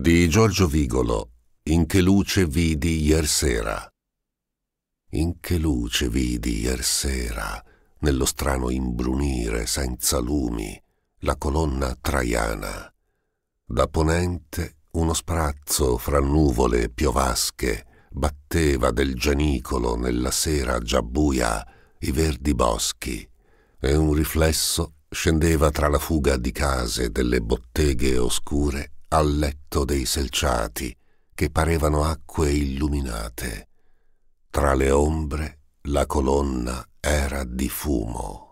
Di Giorgio Vigolo, In che luce vidi iersera. In che luce vidi iersera, nello strano imbrunire senza lumi, la colonna traiana. Da ponente uno sprazzo fra nuvole piovasche batteva del gianicolo nella sera già buia i verdi boschi e un riflesso scendeva tra la fuga di case delle botteghe oscure al letto dei selciati che parevano acque illuminate. Tra le ombre la colonna era di fumo.